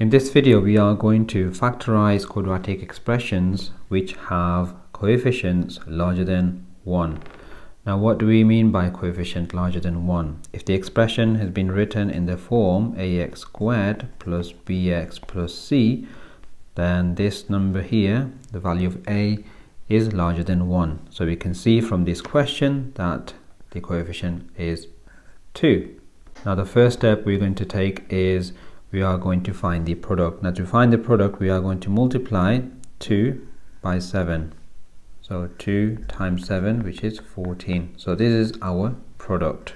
In this video we are going to factorize quadratic expressions which have coefficients larger than 1. Now what do we mean by coefficient larger than 1? If the expression has been written in the form ax squared plus bx plus c then this number here, the value of a is larger than 1. So we can see from this question that the coefficient is 2. Now the first step we're going to take is we are going to find the product. Now to find the product we are going to multiply 2 by 7. So 2 times 7 which is 14. So this is our product.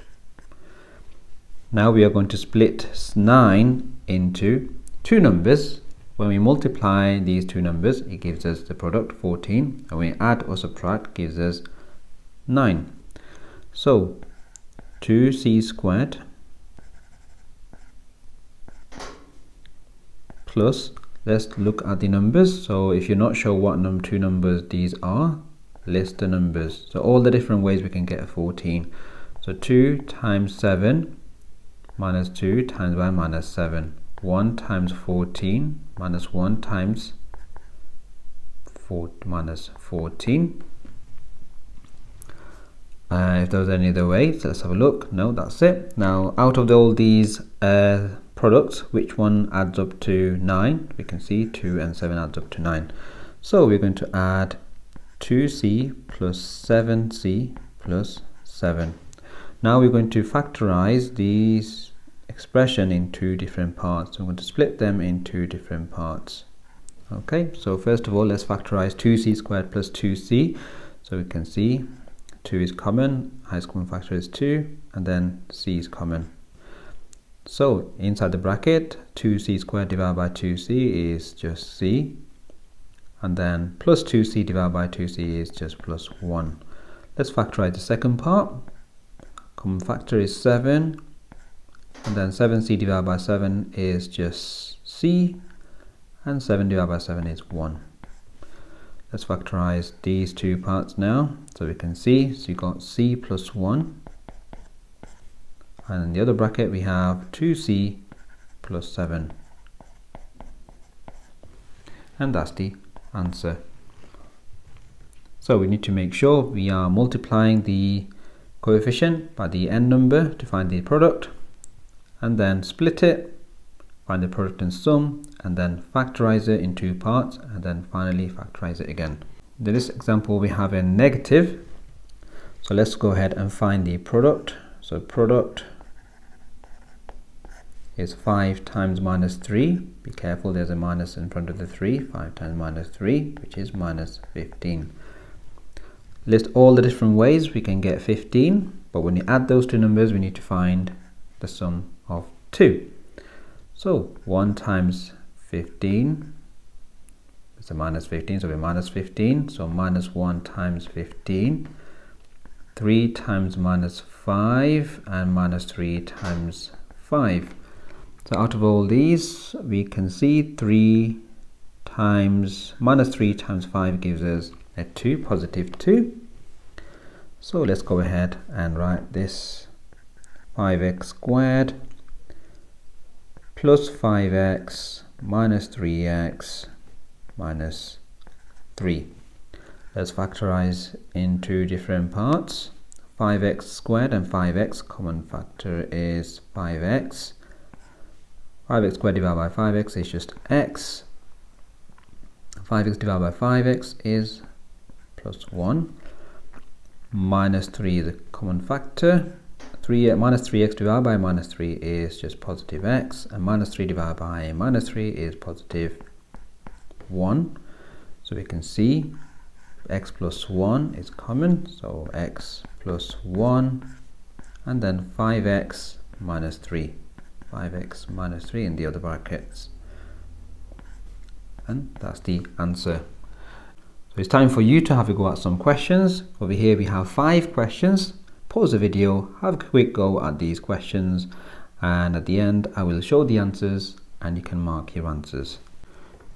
Now we are going to split 9 into two numbers. When we multiply these two numbers it gives us the product 14 and when we add or subtract gives us 9. So 2c squared plus let's look at the numbers. So if you're not sure what num two numbers these are list the numbers. So all the different ways we can get 14 so 2 times 7 minus 2 times by minus 7 1 times 14 minus 1 times 4 minus 14 uh, if there's any other way so let's have a look. No that's it. Now out of all these uh, products which one adds up to 9 we can see 2 and 7 adds up to 9 so we're going to add 2c plus 7c plus 7 now we're going to factorize these expression in two different parts. I'm going to split them in two different parts. Okay so first of all let's factorize 2c squared plus 2c so we can see 2 is common highest common factor is 2 and then c is common so inside the bracket 2c squared divided by 2c is just c and then plus 2c divided by 2c is just plus 1. Let's factorize the second part. Common factor is 7 and then 7c divided by 7 is just c and 7 divided by 7 is 1. Let's factorize these two parts now so we can see so you got c plus 1 and in the other bracket we have 2c plus 7 and that's the answer. So we need to make sure we are multiplying the coefficient by the n number to find the product and then split it find the product and sum and then factorize it in two parts and then finally factorize it again. In this example we have a negative. So let's go ahead and find the product. So product is 5 times minus 3. Be careful, there's a minus in front of the 3. 5 times minus 3, which is minus 15. List all the different ways we can get 15, but when you add those two numbers, we need to find the sum of 2. So 1 times 15 is a minus 15, so we minus 15. So minus 1 times 15. 3 times minus 5 and minus 3 times 5. So out of all these, we can see 3 times minus 3 times 5 gives us a 2, positive 2. So let's go ahead and write this 5x squared plus 5x minus 3x minus 3. Let's factorize in two different parts. 5x squared and 5x, common factor is 5x 5x squared divided by 5x is just x. 5x divided by 5x is plus 1. Minus 3 is a common factor. 3 uh, minus 3x divided by minus 3 is just positive x. And minus 3 divided by minus 3 is positive 1. So we can see x plus 1 is common. So x plus 1 and then 5x minus 3. 5x minus 3 in the other brackets. And that's the answer. So it's time for you to have a go at some questions. Over here we have five questions. Pause the video have a quick go at these questions. And at the end I will show the answers and you can mark your answers.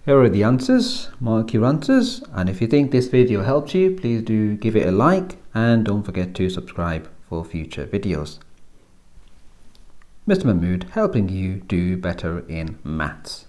Here are the answers. Mark your answers. And if you think this video helped you please do give it a like. And don't forget to subscribe for future videos Mr. Mahmud helping you do better in maths.